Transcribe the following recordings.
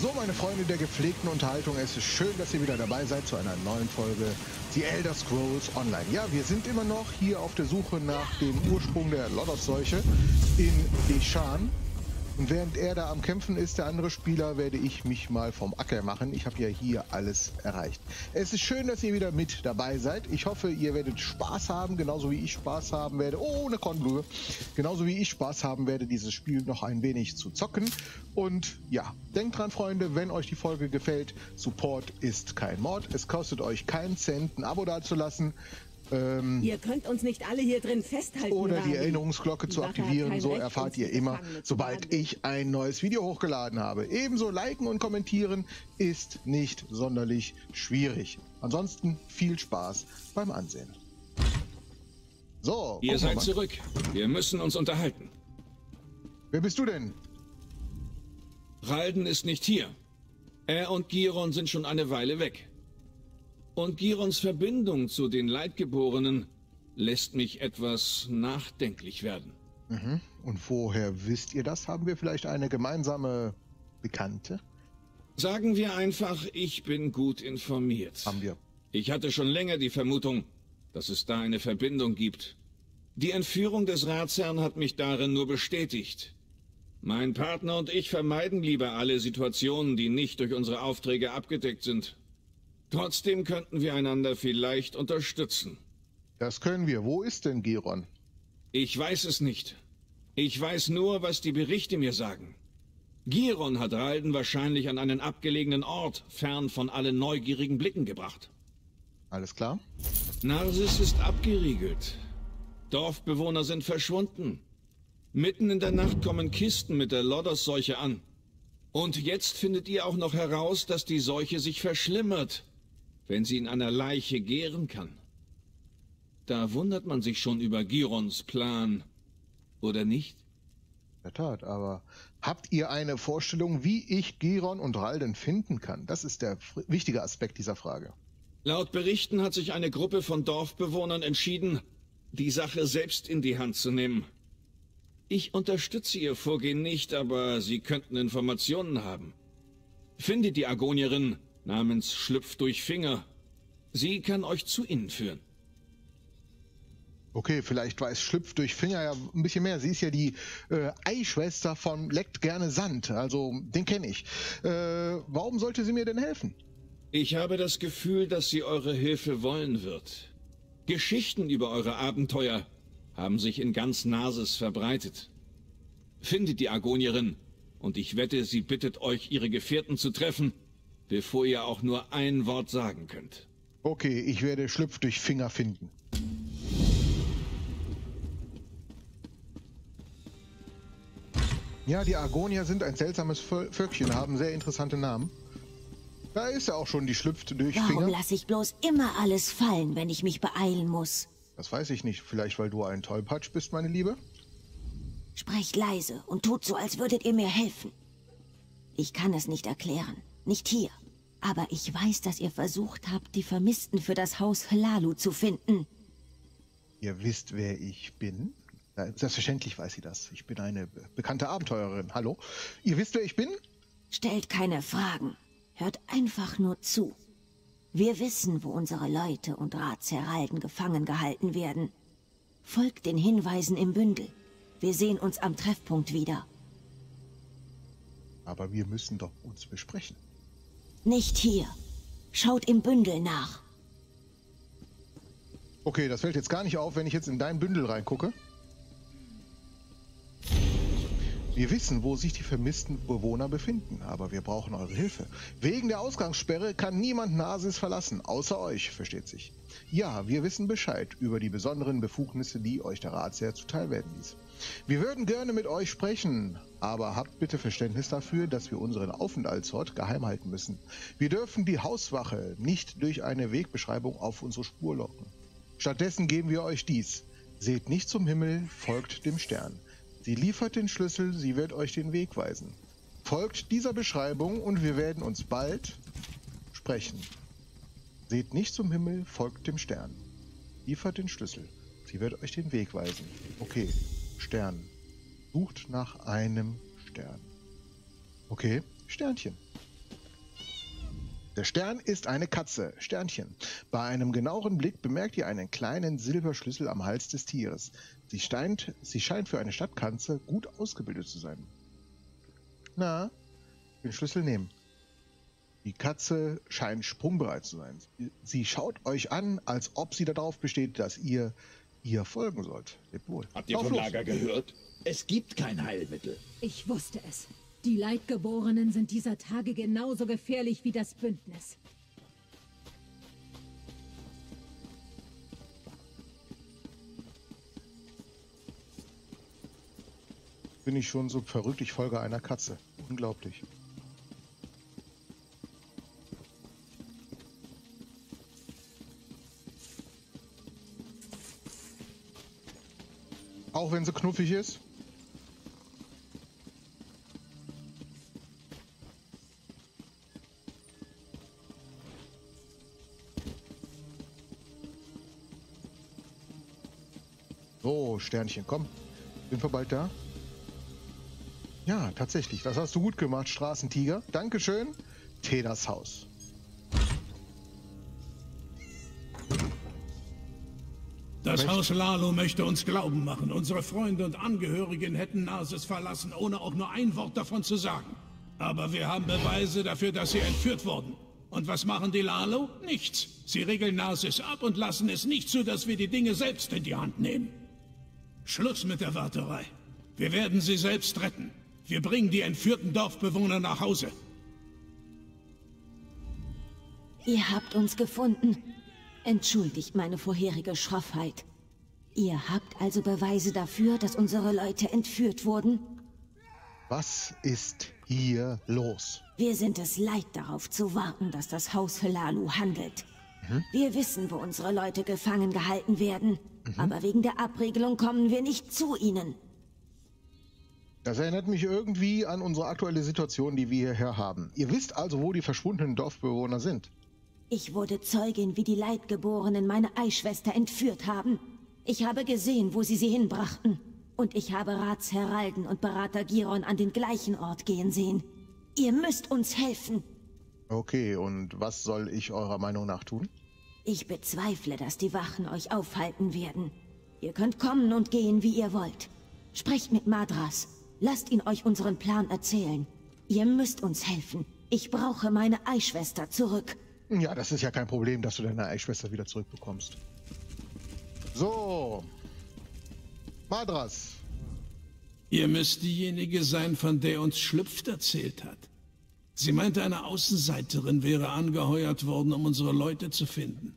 So, meine Freunde der gepflegten Unterhaltung, es ist schön, dass ihr wieder dabei seid zu einer neuen Folge The Elder Scrolls Online. Ja, wir sind immer noch hier auf der Suche nach dem Ursprung der Lodos-Seuche in Deshan. Und während er da am Kämpfen ist, der andere Spieler, werde ich mich mal vom Acker machen. Ich habe ja hier alles erreicht. Es ist schön, dass ihr wieder mit dabei seid. Ich hoffe, ihr werdet Spaß haben, genauso wie ich Spaß haben werde. Oh, eine Kornblume. Genauso wie ich Spaß haben werde, dieses Spiel noch ein wenig zu zocken. Und ja, denkt dran, Freunde, wenn euch die Folge gefällt, Support ist kein Mord. Es kostet euch keinen Cent, ein Abo dazulassen. Ähm, ihr könnt uns nicht alle hier drin festhalten. Oder die Erinnerungsglocke zu aktivieren, so Recht, erfahrt ihr immer, sobald ich ein neues Video hochgeladen habe. Ebenso liken und kommentieren ist nicht sonderlich schwierig. Ansonsten viel Spaß beim Ansehen. So. Ihr seid zurück. Wir müssen uns unterhalten. Wer bist du denn? Ralden ist nicht hier. Er und Giron sind schon eine Weile weg. Und Girons Verbindung zu den Leidgeborenen lässt mich etwas nachdenklich werden. Mhm. Und woher wisst ihr das? Haben wir vielleicht eine gemeinsame Bekannte? Sagen wir einfach, ich bin gut informiert. Haben wir. Ich hatte schon länger die Vermutung, dass es da eine Verbindung gibt. Die Entführung des Ratsherrn hat mich darin nur bestätigt. Mein Partner und ich vermeiden lieber alle Situationen, die nicht durch unsere Aufträge abgedeckt sind. Trotzdem könnten wir einander vielleicht unterstützen. Das können wir. Wo ist denn Giron? Ich weiß es nicht. Ich weiß nur, was die Berichte mir sagen. Giron hat Ralden wahrscheinlich an einen abgelegenen Ort, fern von allen neugierigen Blicken gebracht. Alles klar? Narsis ist abgeriegelt. Dorfbewohner sind verschwunden. Mitten in der Nacht kommen Kisten mit der Lodos-Seuche an. Und jetzt findet ihr auch noch heraus, dass die Seuche sich verschlimmert wenn sie in einer Leiche gären kann. Da wundert man sich schon über Girons Plan, oder nicht? In der Tat, aber habt ihr eine Vorstellung, wie ich Giron und Ralden finden kann? Das ist der wichtige Aspekt dieser Frage. Laut Berichten hat sich eine Gruppe von Dorfbewohnern entschieden, die Sache selbst in die Hand zu nehmen. Ich unterstütze ihr Vorgehen nicht, aber sie könnten Informationen haben. Findet die Agonierin namens Schlüpf durch Finger. Sie kann euch zu ihnen führen. Okay, vielleicht weiß Schlüpf durch Finger ja ein bisschen mehr. Sie ist ja die äh, Eischwester von Leckt gerne Sand. Also, den kenne ich. Äh, warum sollte sie mir denn helfen? Ich habe das Gefühl, dass sie eure Hilfe wollen wird. Geschichten über eure Abenteuer haben sich in ganz Nases verbreitet. Findet die Agonierin, und ich wette, sie bittet euch, ihre Gefährten zu treffen bevor ihr auch nur ein Wort sagen könnt. Okay, ich werde Schlüpf durch Finger finden. Ja, die Argonier sind ein seltsames Völkchen, haben sehr interessante Namen. Da ist er auch schon, die schlüpft durch Warum Finger. Warum lasse ich bloß immer alles fallen, wenn ich mich beeilen muss? Das weiß ich nicht. Vielleicht, weil du ein Tollpatsch bist, meine Liebe? Sprecht leise und tut so, als würdet ihr mir helfen. Ich kann es nicht erklären. Nicht hier. Aber ich weiß, dass ihr versucht habt, die Vermissten für das Haus Hlalu zu finden. Ihr wisst, wer ich bin? Selbstverständlich weiß sie das. Ich bin eine bekannte Abenteurerin. Hallo? Ihr wisst, wer ich bin? Stellt keine Fragen. Hört einfach nur zu. Wir wissen, wo unsere Leute und Ratsheralden gefangen gehalten werden. Folgt den Hinweisen im Bündel. Wir sehen uns am Treffpunkt wieder. Aber wir müssen doch uns besprechen. Nicht hier. Schaut im Bündel nach. Okay, das fällt jetzt gar nicht auf, wenn ich jetzt in dein Bündel reingucke. Wir wissen, wo sich die vermissten Bewohner befinden, aber wir brauchen eure Hilfe. Wegen der Ausgangssperre kann niemand Nasis verlassen, außer euch, versteht sich. Ja, wir wissen Bescheid über die besonderen Befugnisse, die euch der Ratsherr zuteil werden ließ. Wir würden gerne mit euch sprechen, aber habt bitte Verständnis dafür, dass wir unseren Aufenthaltsort geheim halten müssen. Wir dürfen die Hauswache nicht durch eine Wegbeschreibung auf unsere Spur locken. Stattdessen geben wir euch dies. Seht nicht zum Himmel, folgt dem Stern. Sie liefert den Schlüssel, sie wird euch den Weg weisen. Folgt dieser Beschreibung und wir werden uns bald sprechen. Seht nicht zum Himmel, folgt dem Stern. Liefert den Schlüssel, sie wird euch den Weg weisen. Okay, Stern. Sucht nach einem Stern. Okay, Sternchen. Der Stern ist eine Katze, Sternchen. Bei einem genaueren Blick bemerkt ihr einen kleinen Silberschlüssel am Hals des Tieres. Sie scheint, sie scheint für eine Stadtkatze gut ausgebildet zu sein. Na, den Schlüssel nehmen. Die Katze scheint sprungbereit zu sein. Sie schaut euch an, als ob sie darauf besteht, dass ihr ihr folgen sollt. Lebt wohl. Habt ihr Auf vom los. Lager gehört? Es gibt kein Heilmittel. Ich wusste es. Die Leidgeborenen sind dieser Tage genauso gefährlich wie das Bündnis. Bin ich schon so verrückt, ich folge einer Katze. Unglaublich. Auch wenn sie knuffig ist? So, Sternchen, komm. Sind wir bald da? Ja, tatsächlich. Das hast du gut gemacht, Straßentiger. Dankeschön. Tedas Haus. Das Haus Lalo möchte uns glauben machen, unsere Freunde und Angehörigen hätten Nases verlassen, ohne auch nur ein Wort davon zu sagen. Aber wir haben Beweise dafür, dass sie entführt wurden. Und was machen die Lalo? Nichts. Sie regeln Nasis ab und lassen es nicht zu, dass wir die Dinge selbst in die Hand nehmen. Schluss mit der Warterei. Wir werden sie selbst retten. Wir bringen die entführten Dorfbewohner nach Hause. Ihr habt uns gefunden. Entschuldigt meine vorherige Schroffheit. Ihr habt also Beweise dafür, dass unsere Leute entführt wurden? Was ist hier los? Wir sind es leid, darauf zu warten, dass das Haus Helalu handelt. Mhm. Wir wissen, wo unsere Leute gefangen gehalten werden. Mhm. Aber wegen der Abregelung kommen wir nicht zu ihnen. Das erinnert mich irgendwie an unsere aktuelle Situation, die wir hierher haben. Ihr wisst also, wo die verschwundenen Dorfbewohner sind. Ich wurde Zeugin, wie die Leidgeborenen meine Eischwester entführt haben. Ich habe gesehen, wo sie sie hinbrachten. Und ich habe Ratsheralden und Berater Giron an den gleichen Ort gehen sehen. Ihr müsst uns helfen. Okay, und was soll ich eurer Meinung nach tun? Ich bezweifle, dass die Wachen euch aufhalten werden. Ihr könnt kommen und gehen, wie ihr wollt. Sprecht mit Madras. Lasst ihn euch unseren Plan erzählen. Ihr müsst uns helfen. Ich brauche meine Eischwester zurück. Ja, das ist ja kein Problem, dass du deine Eischwester wieder zurückbekommst. So. Madras. Ihr müsst diejenige sein, von der uns Schlüpft erzählt hat. Sie meinte, eine Außenseiterin wäre angeheuert worden, um unsere Leute zu finden.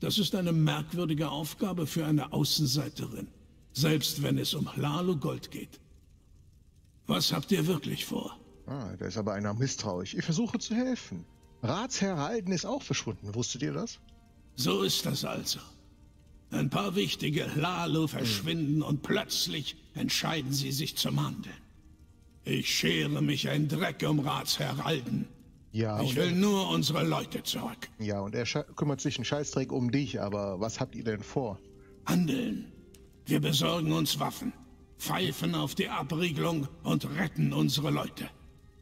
Das ist eine merkwürdige Aufgabe für eine Außenseiterin, selbst wenn es um Lalo Gold geht. Was habt ihr wirklich vor? Ah, da ist aber einer misstrauisch. Ich versuche zu helfen. Ratsherr Halden ist auch verschwunden. Wusstet ihr das? So ist das also. Ein paar wichtige Lalo verschwinden hm. und plötzlich entscheiden sie sich zum Handeln. Ich schere mich ein Dreck um Ratsherr Halden. Ja, ich will nur unsere Leute zurück. Ja, und er kümmert sich einen Scheißdreck um dich, aber was habt ihr denn vor? Handeln. Wir besorgen uns Waffen, pfeifen auf die Abriegelung und retten unsere Leute.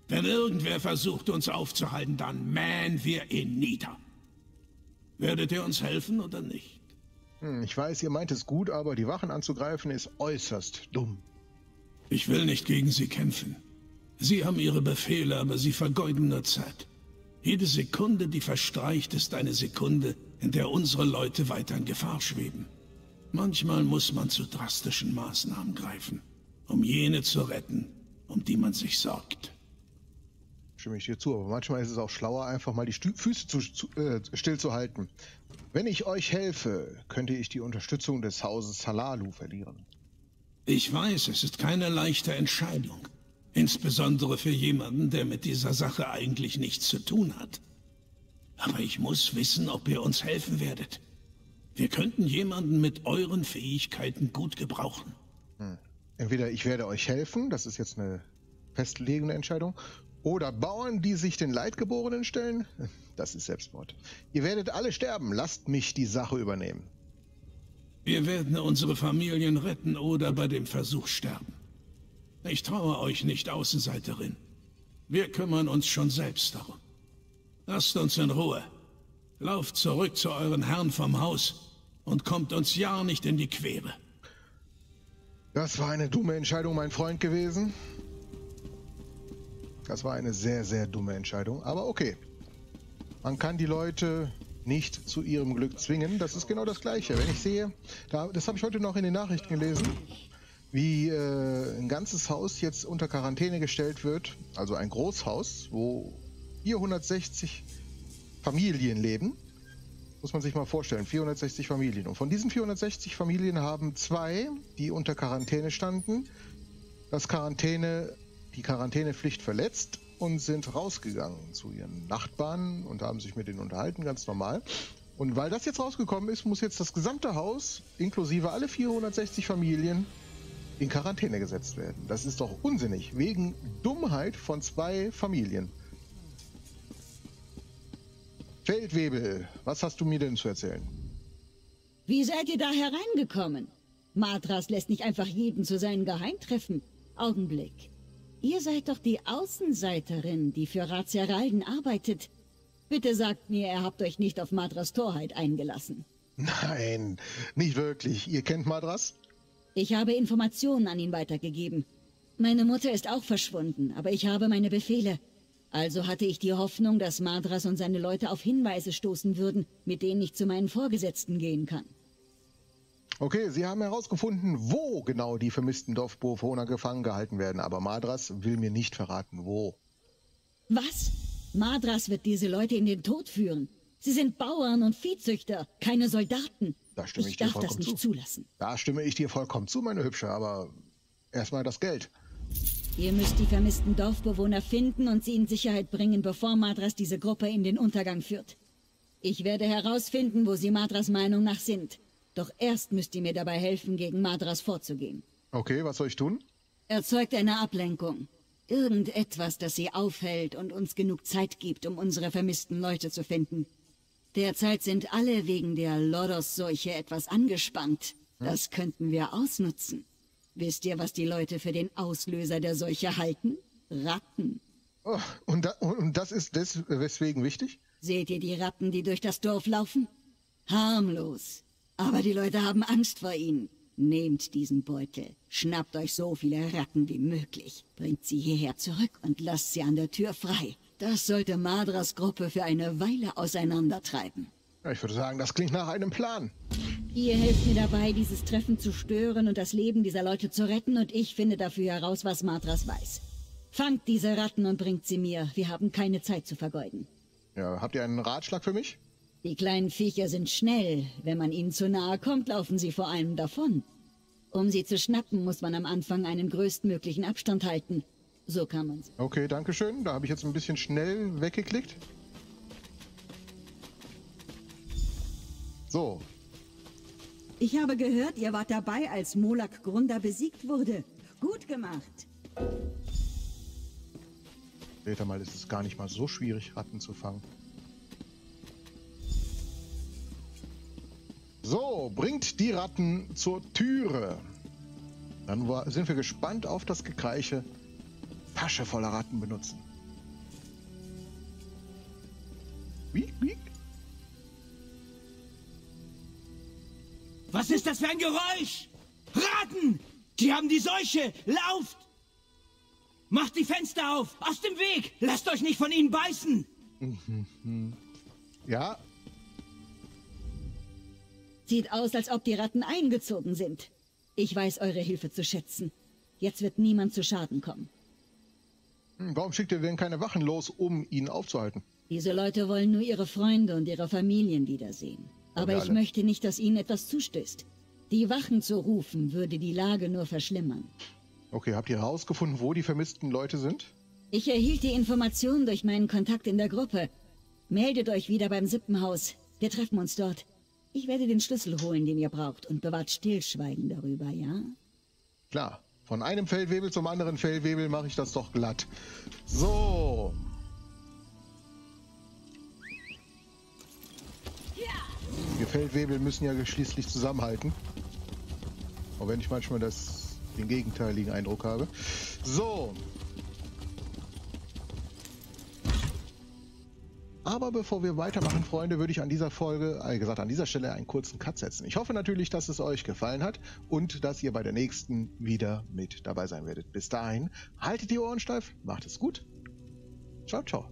Wenn irgendwer versucht, uns aufzuhalten, dann mähen wir ihn nieder. Werdet ihr uns helfen oder nicht? Hm, ich weiß, ihr meint es gut, aber die Wachen anzugreifen ist äußerst dumm. Ich will nicht gegen sie kämpfen. Sie haben ihre Befehle, aber sie vergeuden nur Zeit. Jede Sekunde, die verstreicht, ist eine Sekunde, in der unsere Leute weiter in Gefahr schweben. Manchmal muss man zu drastischen Maßnahmen greifen, um jene zu retten, um die man sich sorgt stimme ich dir zu. Aber manchmal ist es auch schlauer, einfach mal die Stü Füße zu, zu, äh, stillzuhalten. Wenn ich euch helfe, könnte ich die Unterstützung des Hauses Salalu verlieren. Ich weiß, es ist keine leichte Entscheidung. Insbesondere für jemanden, der mit dieser Sache eigentlich nichts zu tun hat. Aber ich muss wissen, ob ihr uns helfen werdet. Wir könnten jemanden mit euren Fähigkeiten gut gebrauchen. Hm. Entweder ich werde euch helfen, das ist jetzt eine festlegende Entscheidung, oder Bauern, die sich den Leidgeborenen stellen? Das ist Selbstmord. Ihr werdet alle sterben. Lasst mich die Sache übernehmen. Wir werden unsere Familien retten oder bei dem Versuch sterben. Ich traue euch nicht, Außenseiterin. Wir kümmern uns schon selbst darum. Lasst uns in Ruhe. Lauft zurück zu euren Herrn vom Haus und kommt uns ja nicht in die Quere. Das war eine dumme Entscheidung, mein Freund gewesen. Das war eine sehr, sehr dumme Entscheidung, aber okay. Man kann die Leute nicht zu ihrem Glück zwingen. Das ist genau das Gleiche. Wenn ich sehe, da, das habe ich heute noch in den Nachrichten gelesen, wie äh, ein ganzes Haus jetzt unter Quarantäne gestellt wird, also ein Großhaus, wo 460 Familien leben. Muss man sich mal vorstellen, 460 Familien. Und von diesen 460 Familien haben zwei, die unter Quarantäne standen, das Quarantäne, die Quarantänepflicht verletzt und sind rausgegangen zu ihren Nachbarn und haben sich mit denen unterhalten, ganz normal. Und weil das jetzt rausgekommen ist, muss jetzt das gesamte Haus, inklusive alle 460 Familien, in Quarantäne gesetzt werden. Das ist doch unsinnig, wegen Dummheit von zwei Familien. Feldwebel, was hast du mir denn zu erzählen? Wie seid ihr da hereingekommen? Madras lässt nicht einfach jeden zu seinen Geheimtreffen. Augenblick. Ihr seid doch die Außenseiterin, die für Razeralden arbeitet. Bitte sagt mir, ihr habt euch nicht auf Madras Torheit eingelassen. Nein, nicht wirklich. Ihr kennt Madras? Ich habe Informationen an ihn weitergegeben. Meine Mutter ist auch verschwunden, aber ich habe meine Befehle. Also hatte ich die Hoffnung, dass Madras und seine Leute auf Hinweise stoßen würden, mit denen ich zu meinen Vorgesetzten gehen kann. Okay, Sie haben herausgefunden, wo genau die vermissten Dorfbewohner gefangen gehalten werden, aber Madras will mir nicht verraten, wo. Was? Madras wird diese Leute in den Tod führen. Sie sind Bauern und Viehzüchter, keine Soldaten. Da stimme ich, ich dir darf vollkommen das nicht zu. zulassen. Da stimme ich dir vollkommen zu, meine Hübsche, aber erstmal das Geld. Ihr müsst die vermissten Dorfbewohner finden und sie in Sicherheit bringen, bevor Madras diese Gruppe in den Untergang führt. Ich werde herausfinden, wo sie Madras Meinung nach sind. Doch erst müsst ihr mir dabei helfen, gegen Madras vorzugehen. Okay, was soll ich tun? Erzeugt eine Ablenkung. Irgendetwas, das sie aufhält und uns genug Zeit gibt, um unsere vermissten Leute zu finden. Derzeit sind alle wegen der Lodos-Seuche etwas angespannt. Das könnten wir ausnutzen. Wisst ihr, was die Leute für den Auslöser der Seuche halten? Ratten. Oh, und, da, und das ist des, weswegen wichtig? Seht ihr die Ratten, die durch das Dorf laufen? Harmlos. Aber die Leute haben Angst vor ihnen. Nehmt diesen Beutel, schnappt euch so viele Ratten wie möglich, bringt sie hierher zurück und lasst sie an der Tür frei. Das sollte Madras Gruppe für eine Weile auseinandertreiben. Ich würde sagen, das klingt nach einem Plan. Ihr helft mir dabei, dieses Treffen zu stören und das Leben dieser Leute zu retten, und ich finde dafür heraus, was Madras weiß. Fangt diese Ratten und bringt sie mir. Wir haben keine Zeit zu vergeuden. Ja, habt ihr einen Ratschlag für mich? Die kleinen Viecher sind schnell. Wenn man ihnen zu nahe kommt, laufen sie vor einem davon. Um sie zu schnappen, muss man am Anfang einen größtmöglichen Abstand halten. So kann man's. Okay, danke schön. Da habe ich jetzt ein bisschen schnell weggeklickt. So, Ich habe gehört, ihr wart dabei, als Molak Grunder besiegt wurde. Gut gemacht. später mal ist es gar nicht mal so schwierig, Ratten zu fangen. So, bringt die Ratten zur Türe. Dann sind wir gespannt auf das Gekreiche. Tasche voller Ratten benutzen. Was ist das für ein Geräusch? Ratten! Die haben die Seuche! Lauft! Macht die Fenster auf! Aus dem Weg! Lasst euch nicht von ihnen beißen! Ja, Sieht aus, als ob die Ratten eingezogen sind. Ich weiß eure Hilfe zu schätzen. Jetzt wird niemand zu Schaden kommen. hm, warum schickt ihr denn keine Wachen los, um ihn aufzuhalten? Diese Leute wollen nur ihre Freunde und ihre Familien wiedersehen. Aber ich möchte nicht, dass ihnen etwas zustößt. Die Wachen zu rufen, würde die Lage nur verschlimmern. Okay, habt ihr herausgefunden, wo die vermissten Leute sind? Ich erhielt die Information durch meinen Kontakt in der Gruppe. Meldet euch wieder beim Sippenhaus. Wir treffen uns dort. Ich werde den Schlüssel holen, den ihr braucht, und bewahrt Stillschweigen darüber, ja? Klar, von einem Fellwebel zum anderen Fellwebel mache ich das doch glatt. So. Feldwebel müssen ja schließlich zusammenhalten. Auch wenn ich manchmal das, den gegenteiligen Eindruck habe. So. Aber bevor wir weitermachen, Freunde, würde ich an dieser Folge, äh, gesagt, an dieser Stelle einen kurzen Cut setzen. Ich hoffe natürlich, dass es euch gefallen hat und dass ihr bei der nächsten wieder mit dabei sein werdet. Bis dahin, haltet die Ohren steif, macht es gut. Ciao, ciao.